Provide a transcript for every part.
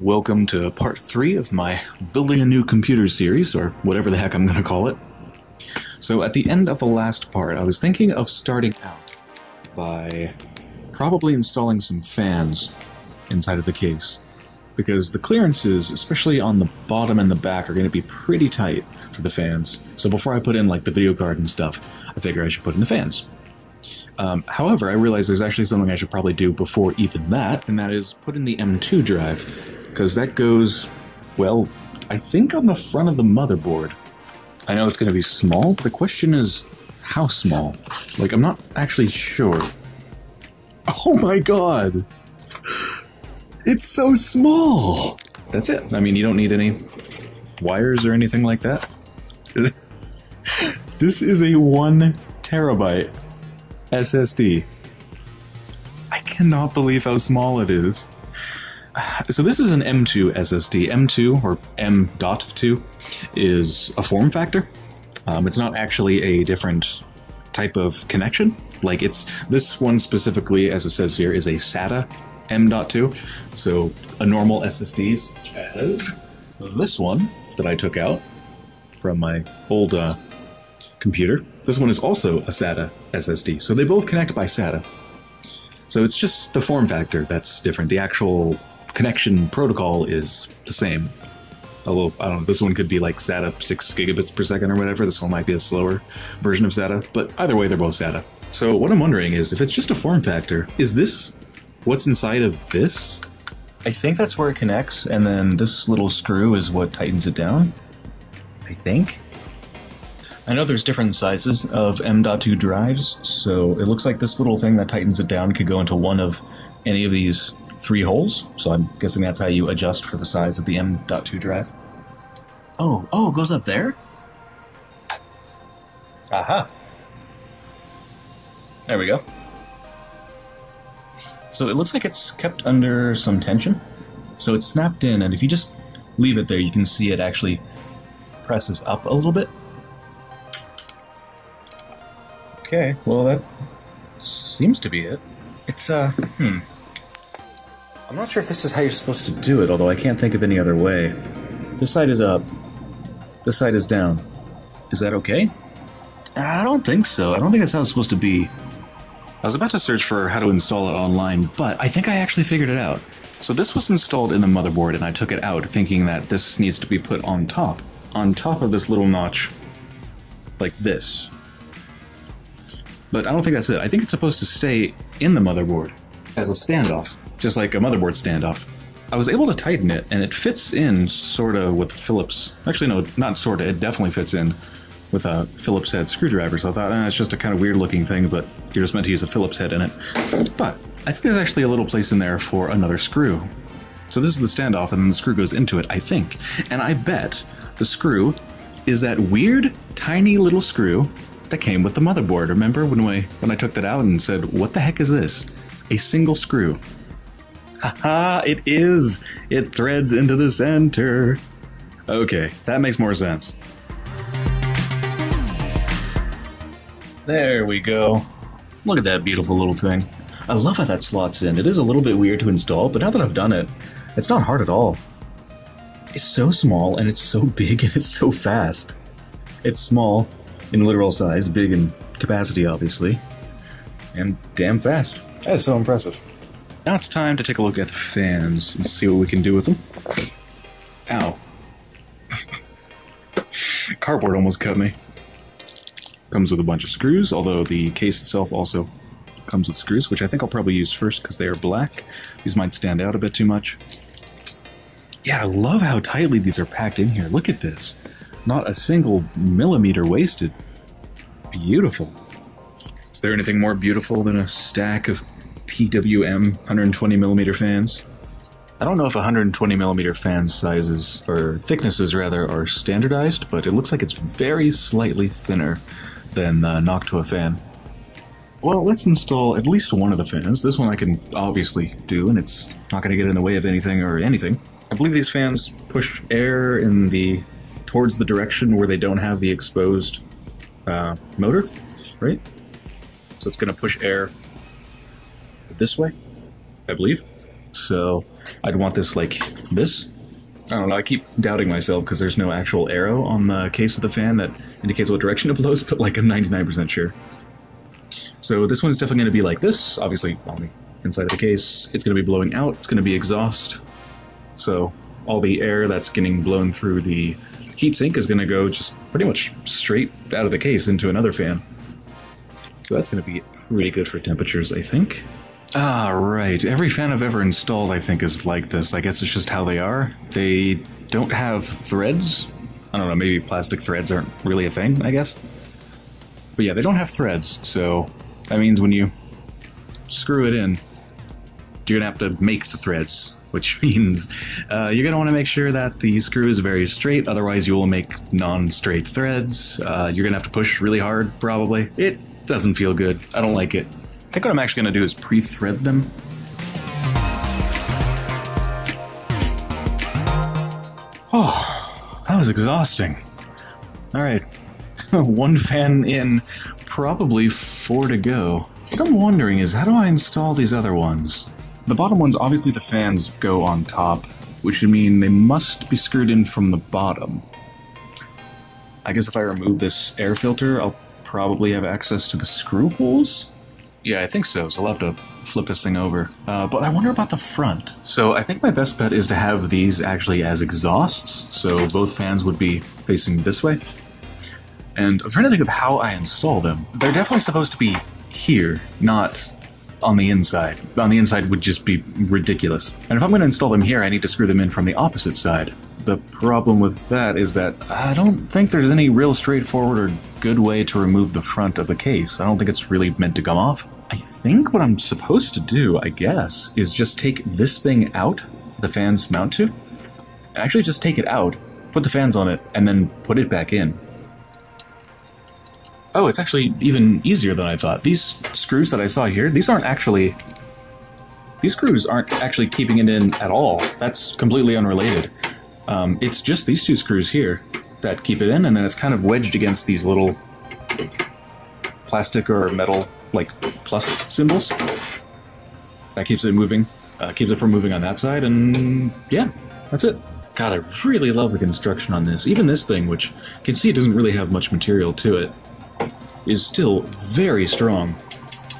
Welcome to part three of my building a new computer series, or whatever the heck I'm going to call it. So, at the end of the last part, I was thinking of starting out by probably installing some fans inside of the case. Because the clearances, especially on the bottom and the back, are going to be pretty tight for the fans. So, before I put in like the video card and stuff, I figure I should put in the fans. Um, however, I realize there's actually something I should probably do before even that, and that is put in the M2 drive, because that goes, well, I think on the front of the motherboard. I know it's going to be small, the question is, how small? Like, I'm not actually sure. Oh my god! It's so small! That's it. I mean, you don't need any wires or anything like that. this is a one terabyte SSD. I cannot believe how small it is. So this is an M2 SSD. M2 or M.2 is a form factor. Um, it's not actually a different type of connection. Like it's this one specifically, as it says here, is a SATA M.2. So a normal SSDs as this one that I took out from my old uh, computer. This one is also a SATA SSD. So they both connect by SATA. So it's just the form factor that's different. The actual connection protocol is the same. Although, I don't know, this one could be like SATA 6 gigabits per second or whatever. This one might be a slower version of SATA. But either way, they're both SATA. So what I'm wondering is, if it's just a form factor, is this what's inside of this? I think that's where it connects, and then this little screw is what tightens it down. I think. I know there's different sizes of M.2 drives, so it looks like this little thing that tightens it down could go into one of any of these three holes. So I'm guessing that's how you adjust for the size of the M.2 drive. Oh, oh, it goes up there? Aha. There we go. So it looks like it's kept under some tension. So it's snapped in, and if you just leave it there, you can see it actually presses up a little bit. Okay, well that seems to be it. It's, uh, hmm. I'm not sure if this is how you're supposed to do it, although I can't think of any other way. This side is up. This side is down. Is that okay? I don't think so. I don't think that's how it's supposed to be. I was about to search for how to install it online, but I think I actually figured it out. So this was installed in the motherboard, and I took it out thinking that this needs to be put on top. On top of this little notch. Like this. But I don't think that's it. I think it's supposed to stay in the motherboard as a standoff, just like a motherboard standoff. I was able to tighten it, and it fits in sort of with Phillips. Actually, no, not sort of. It definitely fits in with a Phillips head screwdriver. So I thought, eh, it's just a kind of weird looking thing, but you're just meant to use a Phillips head in it. But I think there's actually a little place in there for another screw. So this is the standoff, and then the screw goes into it, I think. And I bet the screw is that weird, tiny little screw that came with the motherboard. Remember when I when I took that out and said, "What the heck is this?" A single screw. Haha, it is. It threads into the center. Okay, that makes more sense. There we go. Look at that beautiful little thing. I love how that slots in. It is a little bit weird to install, but now that I've done it, it's not hard at all. It's so small and it's so big and it's so fast. It's small, in literal size, big in capacity, obviously, and damn fast. That is so impressive. Now it's time to take a look at the fans and see what we can do with them. Ow. Cardboard almost cut me. Comes with a bunch of screws, although the case itself also comes with screws, which I think I'll probably use first because they are black. These might stand out a bit too much. Yeah, I love how tightly these are packed in here. Look at this. Not a single millimeter wasted. Beautiful. Is there anything more beautiful than a stack of PWM 120 millimeter fans? I don't know if 120 millimeter fan sizes, or thicknesses rather, are standardized, but it looks like it's very slightly thinner than the Noctua fan. Well, let's install at least one of the fans. This one I can obviously do, and it's not going to get in the way of anything or anything. I believe these fans push air in the towards the direction where they don't have the exposed uh, motor, right? So it's going to push air this way, I believe. So I'd want this like this. I don't know. I keep doubting myself because there's no actual arrow on the case of the fan that indicates what direction it blows, but like I'm 99% sure. So this one's definitely going to be like this, obviously on the inside of the case. It's going to be blowing out, it's going to be exhaust. So all the air that's getting blown through the heatsink is going to go just pretty much straight out of the case into another fan. So that's going to be pretty good for temperatures, I think. Ah, right. Every fan I've ever installed, I think, is like this. I guess it's just how they are. They don't have threads. I don't know, maybe plastic threads aren't really a thing, I guess. But yeah, they don't have threads, so that means when you screw it in, you're gonna have to make the threads, which means uh, you're gonna want to make sure that the screw is very straight. Otherwise, you will make non-straight threads. Uh, you're gonna have to push really hard, probably. It doesn't feel good. I don't like it. I think what I'm actually gonna do is pre-thread them. Oh, that was exhausting. All right, one fan in, probably four to go. What I'm wondering is how do I install these other ones? The bottom ones, obviously the fans go on top, which would mean they must be screwed in from the bottom. I guess if I remove this air filter, I'll probably have access to the screw holes? Yeah, I think so, so I'll have to flip this thing over. Uh, but I wonder about the front. So I think my best bet is to have these actually as exhausts, so both fans would be facing this way. And I'm trying to think of how I install them. They're definitely supposed to be here, not on the inside. On the inside would just be ridiculous. And if I'm going to install them here, I need to screw them in from the opposite side. The problem with that is that I don't think there's any real straightforward or good way to remove the front of the case. I don't think it's really meant to come off. I think what I'm supposed to do, I guess, is just take this thing out, the fans mount to, and actually just take it out, put the fans on it, and then put it back in. Oh, it's actually even easier than I thought. These screws that I saw here, these aren't actually... These screws aren't actually keeping it in at all. That's completely unrelated. Um, it's just these two screws here that keep it in, and then it's kind of wedged against these little plastic or metal, like, plus symbols. That keeps it moving, uh, keeps it from moving on that side, and yeah, that's it. God, I really love the construction on this. Even this thing, which you can see it doesn't really have much material to it, is still very strong.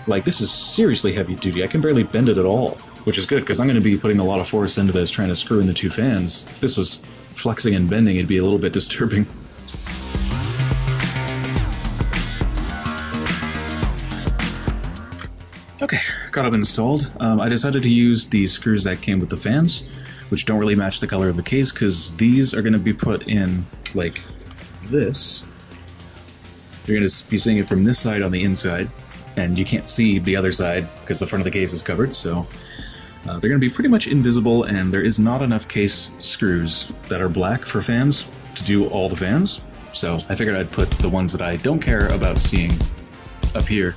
Like, this is seriously heavy duty. I can barely bend it at all, which is good, because I'm going to be putting a lot of force into this, trying to screw in the two fans. If this was flexing and bending, it'd be a little bit disturbing. Okay, got it installed. Um, I decided to use the screws that came with the fans, which don't really match the color of the case, because these are going to be put in, like, this. You're going to be seeing it from this side on the inside, and you can't see the other side because the front of the case is covered, so uh, they're going to be pretty much invisible, and there is not enough case screws that are black for fans to do all the fans, so I figured I'd put the ones that I don't care about seeing up here.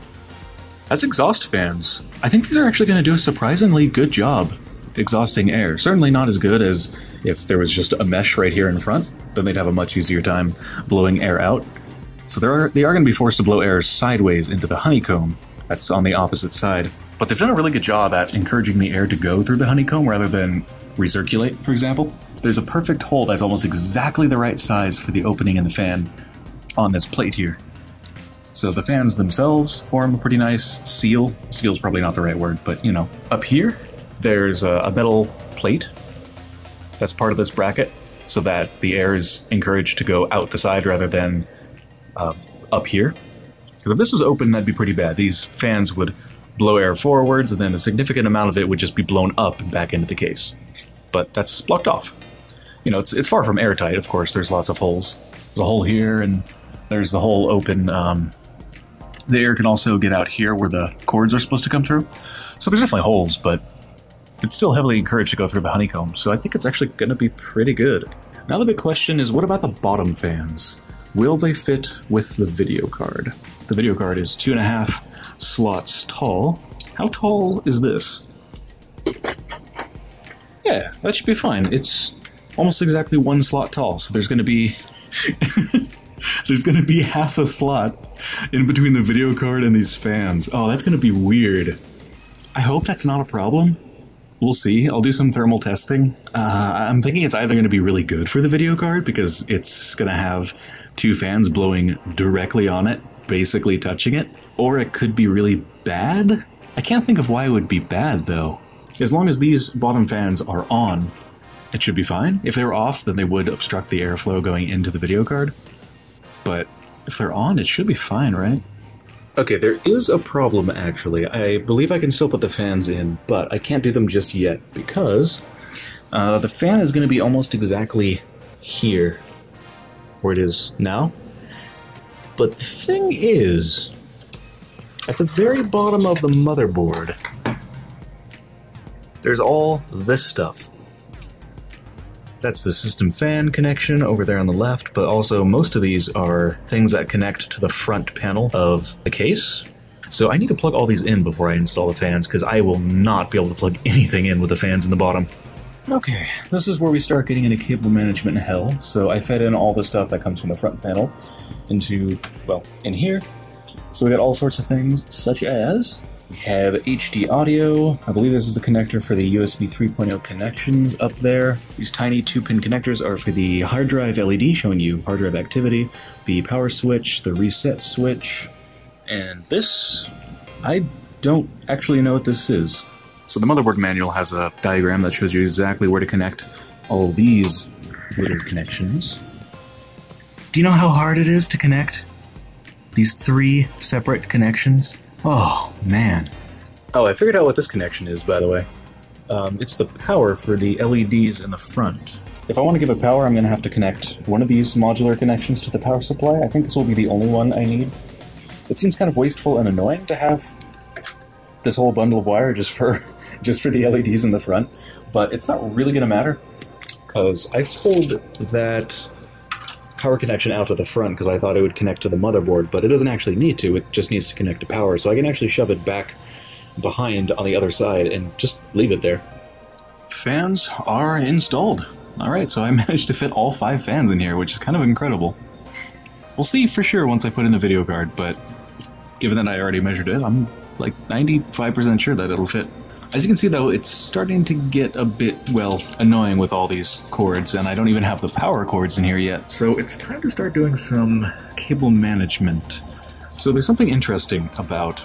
As exhaust fans, I think these are actually going to do a surprisingly good job exhausting air. Certainly not as good as if there was just a mesh right here in front, then they'd have a much easier time blowing air out. So they are, they are going to be forced to blow air sideways into the honeycomb that's on the opposite side. But they've done a really good job at encouraging the air to go through the honeycomb rather than recirculate, for example. There's a perfect hole that's almost exactly the right size for the opening in the fan on this plate here. So the fans themselves form a pretty nice seal. Seal's probably not the right word, but you know. Up here, there's a, metal plate that's part of this bracket so that the air is encouraged to go out the side rather than uh, up here. Because if this was open, that'd be pretty bad. These fans would blow air forwards, and then a significant amount of it would just be blown up and back into the case. But that's blocked off. You know, it's, it's far from airtight, of course. There's lots of holes. There's a hole here, and there's the hole open. Um, the air can also get out here where the cords are supposed to come through. So there's definitely holes, but it's still heavily encouraged to go through the honeycomb. So I think it's actually going to be pretty good. Now the big question is, what about the bottom fans? Will they fit with the video card? The video card is two and a half slots tall. How tall is this? Yeah, that should be fine. It's almost exactly one slot tall, so there's going to be there's going to be half a slot in between the video card and these fans. Oh, that's going to be weird. I hope that's not a problem. we'll see. I'll do some thermal testing. Uh, I'm thinking it's either going to be really good for the video card because it's going to have two fans blowing directly on it, basically touching it, or it could be really bad. I can't think of why it would be bad though. As long as these bottom fans are on, it should be fine. If they're off, then they would obstruct the airflow going into the video card. But if they're on, it should be fine, right? Okay, there is a problem actually. I believe I can still put the fans in, but I can't do them just yet because uh, the fan is going to be almost exactly here, where it is now. But the thing is, at the very bottom of the motherboard, there's all this stuff. That's the system fan connection over there on the left, but also most of these are things that connect to the front panel of the case. So I need to plug all these in before I install the fans, because I will not be able to plug anything in with the fans in the bottom. Okay, this is where we start getting into cable management hell. So I fed in all the stuff that comes from the front panel into, well, in here. So we got all sorts of things, such as we have HD audio. I believe this is the connector for the USB 3.0 connections up there. These tiny two-pin connectors are for the hard drive LED showing you hard drive activity, the power switch, the reset switch, and this, I don't actually know what this is. So the motherboard manual has a diagram that shows you exactly where to connect all these little connections. Do you know how hard it is to connect these three separate connections? Oh, man. Oh, I figured out what this connection is, by the way. Um, it's the power for the LEDs in the front. If I want to give it power, I'm going to have to connect one of these modular connections to the power supply. I think this will be the only one I need. It seems kind of wasteful and annoying to have this whole bundle of wire just for just for the LEDs in the front, but it's not really going to matter because I've pulled that power connection out to the front because I thought it would connect to the motherboard, but it doesn't actually need to. It just needs to connect to power, so I can actually shove it back behind on the other side and just leave it there. Fans are installed. Alright, so I managed to fit all five fans in here, which is kind of incredible. We'll see for sure once I put in the video card, but given that I already measured it, I'm like 95% sure that it'll fit. As you can see though, it's starting to get a bit, well, annoying with all these cords, and I don't even have the power cords in here yet. So it's time to start doing some cable management. So there's something interesting about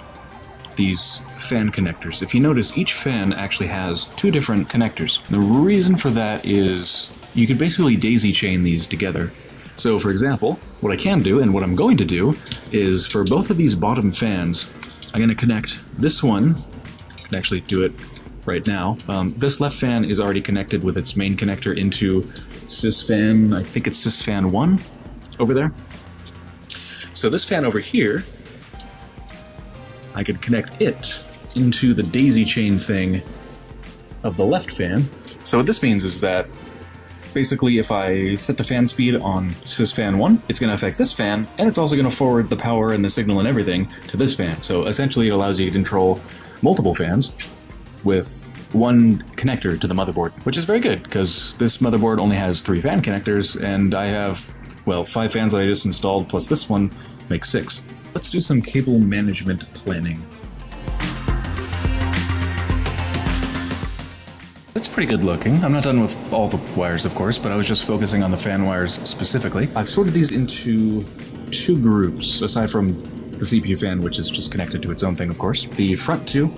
these fan connectors. If you notice, each fan actually has two different connectors. The reason for that is you could basically daisy chain these together. So for example, what I can do, and what I'm going to do, is for both of these bottom fans, I'm going to connect this one can actually do it right now. Um, this left fan is already connected with its main connector into sysfan, I think it's sysfan 1 over there. So this fan over here, I could connect it into the daisy chain thing of the left fan. So what this means is that basically if I set the fan speed on sysfan 1, it's going to affect this fan, and it's also going to forward the power and the signal and everything to this fan. So essentially it allows you to control multiple fans with one connector to the motherboard, which is very good because this motherboard only has three fan connectors, and I have, well, five fans that I just installed plus this one makes six. Let's do some cable management planning. That's pretty good looking. I'm not done with all the wires, of course, but I was just focusing on the fan wires specifically. I've sorted these into two groups, aside from the CPU fan, which is just connected to its own thing, of course. The front two,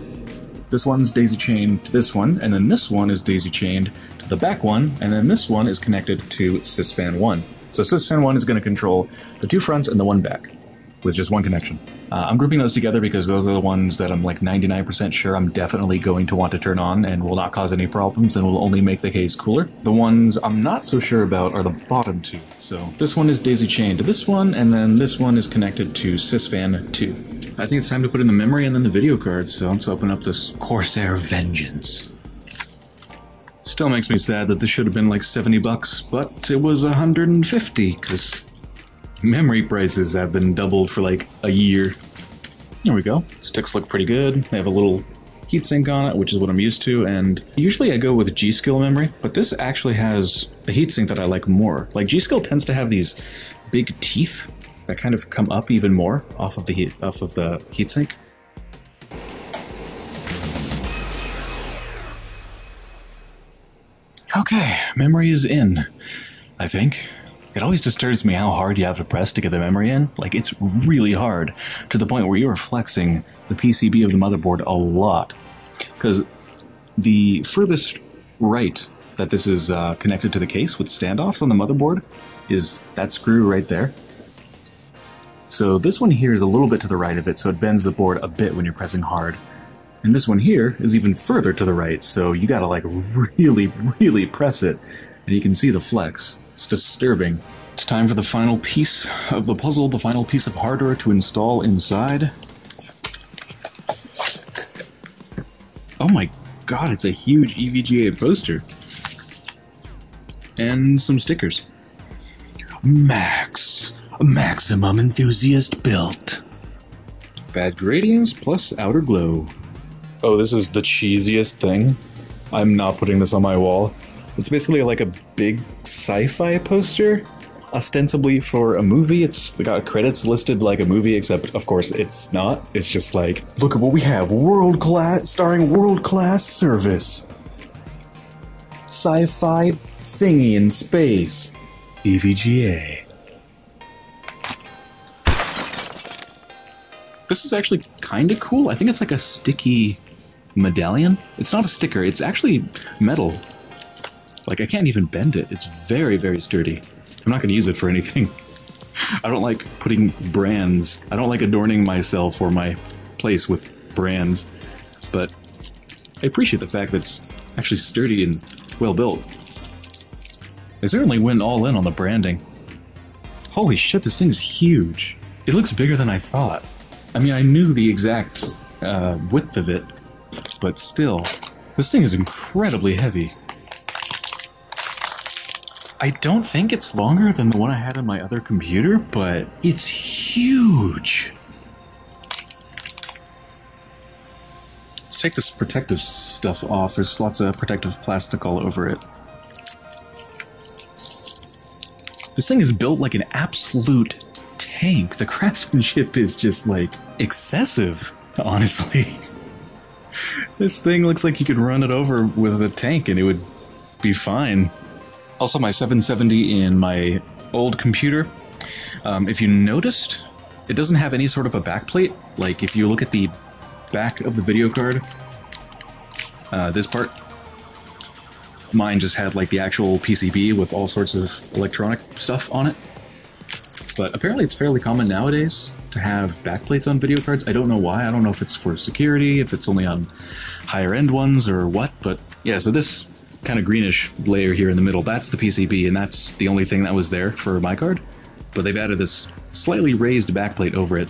this one's daisy chained to this one, and then this one is daisy chained to the back one, and then this one is connected to sysfan 1. So sysfan 1 is going to control the two fronts and the one back with just one connection. Uh, I'm grouping those together because those are the ones that I'm like 99% sure I'm definitely going to want to turn on and will not cause any problems and will only make the case cooler. The ones I'm not so sure about are the bottom two. So this one is daisy chained to this one, and then this one is connected to sysfan 2. I think it's time to put in the memory and then the video card, so let's open up this Corsair Vengeance. Still makes me sad that this should have been like 70 bucks, but it was 150, because memory prices have been doubled for like a year. There we go. Sticks look pretty good. They have a little heatsink on it, which is what I'm used to, and usually I go with G.Skill memory, but this actually has a heatsink that I like more. Like G.Skill tends to have these big teeth that kind of come up even more off of the heat off of the heatsink. Okay, memory is in, I think. It always disturbs me how hard you have to press to get the memory in. Like, it's really hard, to the point where you're flexing the PCB of the motherboard a lot. Because the furthest right that this is uh, connected to the case with standoffs on the motherboard is that screw right there. So this one here is a little bit to the right of it, so it bends the board a bit when you're pressing hard. And this one here is even further to the right, so you gotta like really, really press it, and you can see the flex. It's disturbing. It's time for the final piece of the puzzle, the final piece of hardware to install inside. Oh my god, it's a huge EVGA poster. And some stickers. Max. Maximum enthusiast built. Bad gradients plus outer glow. Oh, this is the cheesiest thing. I'm not putting this on my wall. It's basically like a big sci-fi poster, ostensibly for a movie. It's got credits listed like a movie, except of course it's not. It's just like, look at what we have, world class, starring world class service, sci-fi thingy in space, EVGA. This is actually kind of cool. I think it's like a sticky medallion. It's not a sticker, it's actually metal. Like, I can't even bend it. It's very, very sturdy. I'm not going to use it for anything. I don't like putting brands. I don't like adorning myself or my place with brands. But I appreciate the fact that it's actually sturdy and well built. They certainly went all in on the branding. Holy shit, this thing's huge. It looks bigger than I thought. I mean, I knew the exact uh, width of it, but still, this thing is incredibly heavy. I don't think it's longer than the one I had on my other computer, but it's huge. Let's take this protective stuff off. There's lots of protective plastic all over it. This thing is built like an absolute tank. The craftsmanship is just like excessive, honestly. this thing looks like you could run it over with a tank and it would be fine. Also, my 770 in my old computer, um, if you noticed, it doesn't have any sort of a backplate. Like, if you look at the back of the video card, uh, this part, mine just had like the actual PCB with all sorts of electronic stuff on it. But apparently it's fairly common nowadays to have backplates on video cards. I don't know why. I don't know if it's for security, if it's only on higher end ones or what, but yeah, so this kind of greenish layer here in the middle, that's the PCB, and that's the only thing that was there for my card. But they've added this slightly raised backplate over it.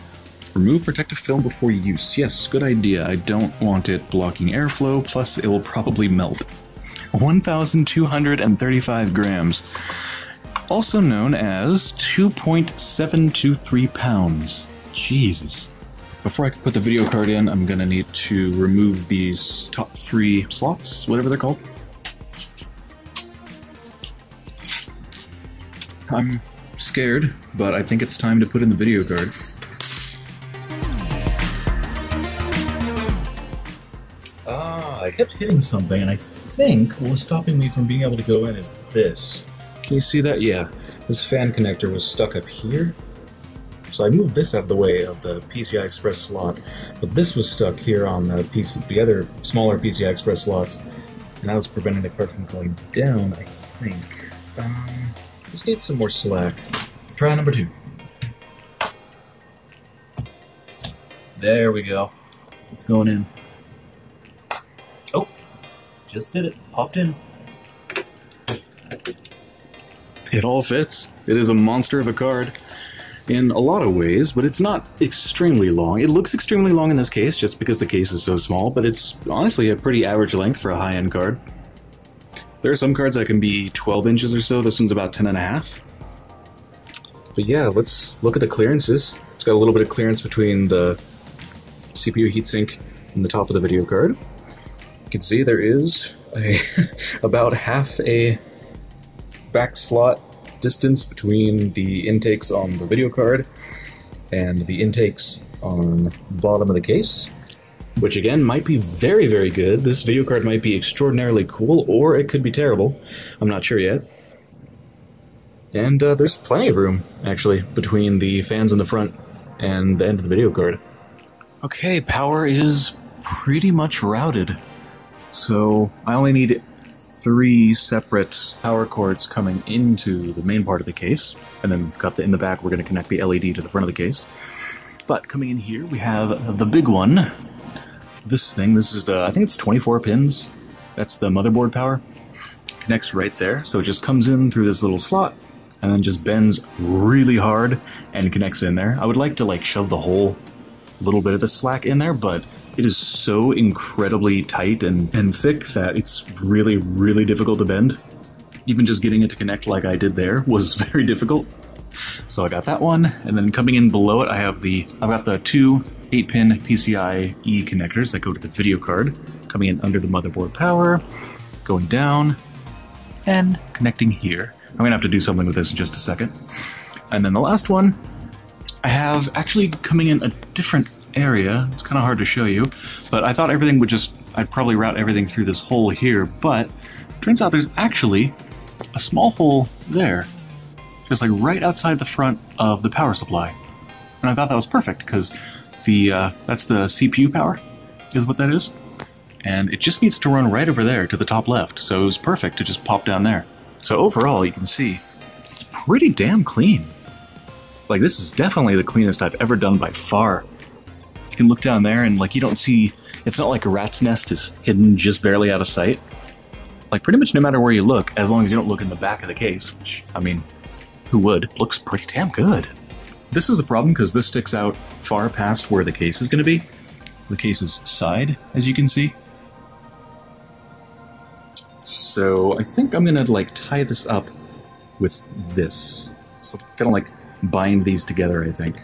Remove protective film before use. Yes, good idea. I don't want it blocking airflow, plus it will probably melt. 1,235 grams. Also known as 2.723 pounds. Jesus. Before I can put the video card in, I'm gonna need to remove these top three slots, whatever they're called. I'm scared, but I think it's time to put in the video card. Ah, I kept hitting something, and I think what was stopping me from being able to go in is this. Can you see that? Yeah. This fan connector was stuck up here. So I moved this out of the way of the PCI Express slot, but this was stuck here on the piece, the other smaller PCI Express slots, and that was preventing the card from going down, I think. Um, this needs some more slack. Try number two. There we go. It's going in. Oh, just did it. Popped in. It all fits. It is a monster of a card in a lot of ways, but it's not extremely long. It looks extremely long in this case just because the case is so small, but it's honestly a pretty average length for a high-end card. There are some cards that can be 12 inches or so. This one's about 10 and a half. But yeah, let's look at the clearances. It's got a little bit of clearance between the CPU heatsink and the top of the video card. You can see there is a about half a back slot distance between the intakes on the video card and the intakes on the bottom of the case. Which again might be very, very good. This video card might be extraordinarily cool, or it could be terrible. I'm not sure yet. And uh, there's plenty of room, actually, between the fans in the front and the end of the video card. Okay, power is pretty much routed. So I only need three separate power cords coming into the main part of the case, and then got the in the back, we're going to connect the LED to the front of the case. But coming in here, we have the big one. This thing, this is the, I think it's 24 pins. That's the motherboard power. Connects right there, so it just comes in through this little slot, and then just bends really hard and connects in there. I would like to like shove the whole little bit of the slack in there, but it is so incredibly tight and, and thick that it's really, really difficult to bend. Even just getting it to connect like I did there was very difficult. So I got that one, and then coming in below it, I have the I've got the two 8-pin PCIe connectors that go to the video card, coming in under the motherboard power, going down, and connecting here. I'm gonna have to do something with this in just a second. And then the last one, I have actually coming in a different area. It's kind of hard to show you, but I thought everything would just, I'd probably route everything through this hole here, but turns out there's actually a small hole there, just like right outside the front of the power supply. And I thought that was perfect because the uh, that's the CPU power, is what that is. And it just needs to run right over there to the top left, so it was perfect to just pop down there. So overall, you can see it's pretty damn clean. Like this is definitely the cleanest I've ever done by far. You can look down there and like you don't see, it's not like a rat's nest is hidden just barely out of sight. Like pretty much no matter where you look, as long as you don't look in the back of the case, which, I mean, who would, looks pretty damn good. This is a problem because this sticks out far past where the case is going to be. The case's side, as you can see. So I think I'm gonna like tie this up with this. So kind of like bind these together, I think.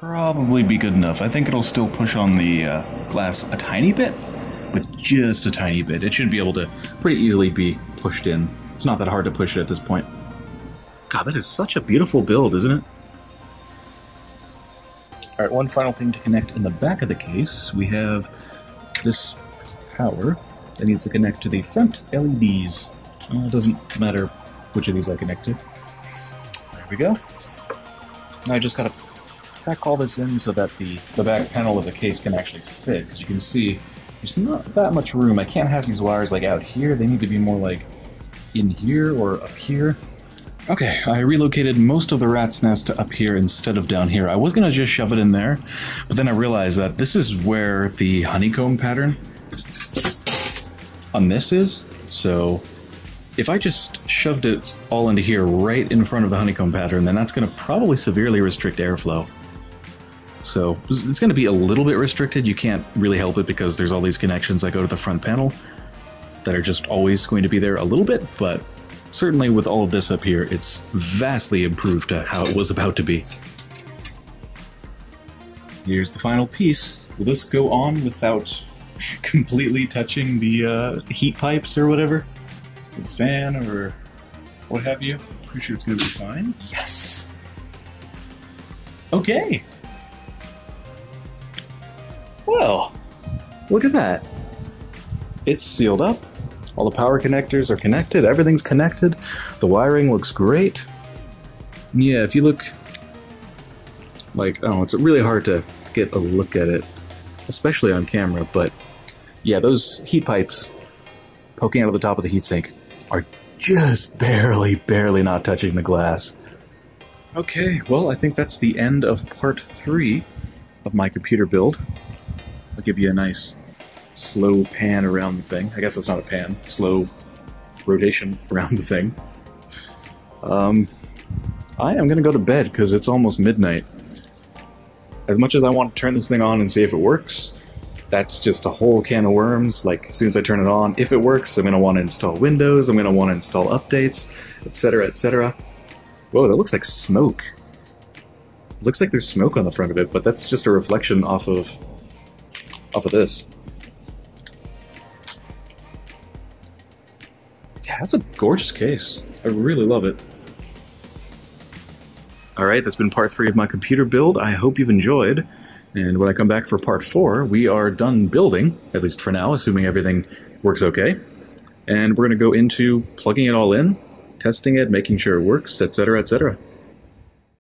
Probably be good enough. I think it'll still push on the uh, glass a tiny bit, but just a tiny bit. It should be able to pretty easily be pushed in. It's not that hard to push it at this point. God, that is such a beautiful build, isn't it? Alright, one final thing to connect in the back of the case. We have this power that needs to connect to the front LEDs. Well, uh, it doesn't matter which of these I connect to. There we go. Now I just gotta pack all this in so that the, the back panel of the case can actually fit. As you can see, there's not that much room. I can't have these wires like out here. They need to be more like in here or up here. Okay, I relocated most of the rat's nest up here instead of down here. I was gonna just shove it in there, but then I realized that this is where the honeycomb pattern on this is. So if I just shoved it all into here right in front of the honeycomb pattern, then that's gonna probably severely restrict airflow. So it's gonna be a little bit restricted. You can't really help it because there's all these connections that go to the front panel that are just always going to be there a little bit, but certainly with all of this up here, it's vastly improved to how it was about to be. Here's the final piece. Will this go on without completely touching the uh, heat pipes or whatever? The fan or what have you? Pretty sure it's gonna be fine. Yes! Okay! Well, look at that. It's sealed up. All the power connectors are connected. Everything's connected. The wiring looks great. Yeah, if you look, like, oh, it's really hard to get a look at it, especially on camera, but yeah, those heat pipes poking out of the top of the heatsink are just barely, barely not touching the glass. Okay, well, I think that's the end of part three of my computer build. I'll give you a nice slow pan around the thing. I guess that's not a pan, slow rotation around the thing. Um, I am going to go to bed because it's almost midnight. As much as I want to turn this thing on and see if it works, that's just a whole can of worms. Like, as soon as I turn it on, if it works, I'm going to want to install Windows, I'm going to want to install updates, etc., etc. Whoa, that looks like smoke. looks like there's smoke on the front of it, but that's just a reflection off of off of this. Yeah, that's a gorgeous case. I really love it. Alright, that's been part three of my computer build. I hope you've enjoyed. And when I come back for part four, we are done building, at least for now, assuming everything works okay. And we're going to go into plugging it all in, testing it, making sure it works, etc., etc.